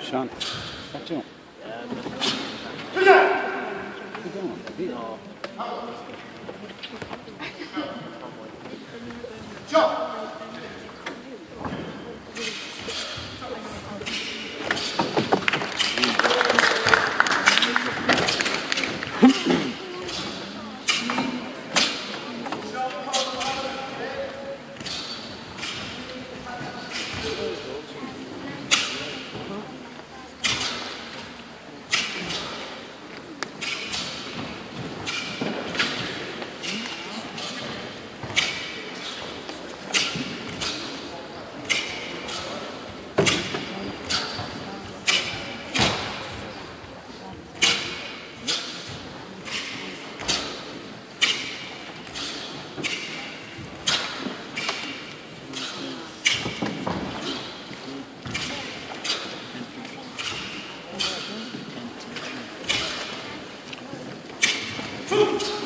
Sean, back to him. Keep going. Keep going. Jump! Food.